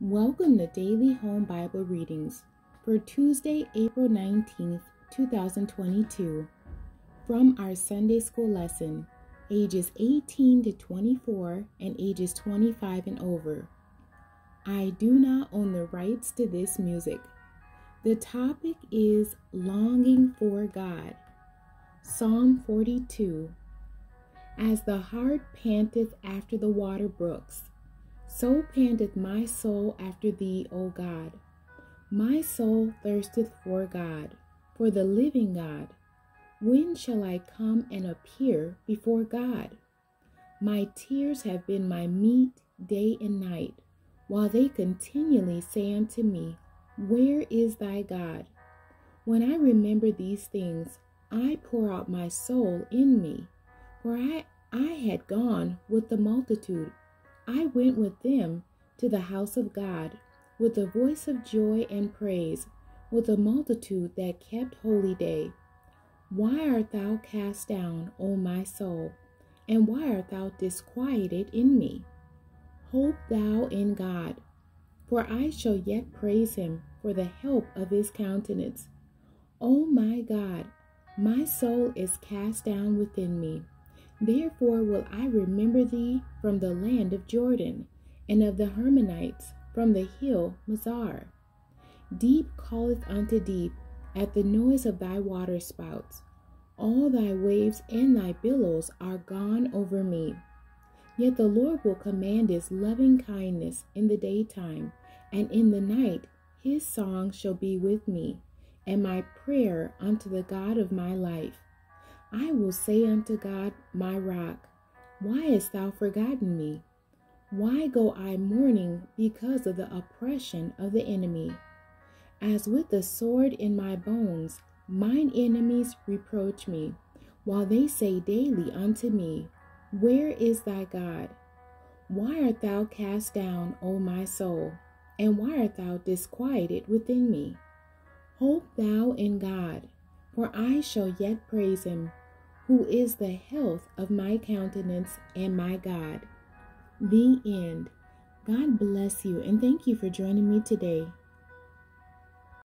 Welcome to Daily Home Bible Readings for Tuesday, April 19th, 2022, from our Sunday School lesson, ages 18 to 24 and ages 25 and over. I do not own the rights to this music. The topic is Longing for God. Psalm 42 As the hart panteth after the water brooks, so panteth my soul after thee, O God. My soul thirsteth for God, for the living God. When shall I come and appear before God? My tears have been my meat day and night, while they continually say unto me, Where is thy God? When I remember these things, I pour out my soul in me, for I, I had gone with the multitude I went with them to the house of God with a voice of joy and praise, with a multitude that kept holy day. Why art thou cast down, O my soul? And why art thou disquieted in me? Hope thou in God, for I shall yet praise him for the help of his countenance. O my God, my soul is cast down within me. Therefore will I remember thee from the land of Jordan, and of the Hermonites from the hill Mizar. Deep calleth unto deep at the noise of thy waterspouts. All thy waves and thy billows are gone over me. Yet the Lord will command his loving kindness in the daytime, and in the night his song shall be with me, and my prayer unto the God of my life. I will say unto God, my rock, Why hast thou forgotten me? Why go I mourning because of the oppression of the enemy? As with a sword in my bones, mine enemies reproach me, while they say daily unto me, Where is thy God? Why art thou cast down, O my soul? And why art thou disquieted within me? Hope thou in God, for I shall yet praise him, who is the health of my countenance and my God. The end. God bless you and thank you for joining me today.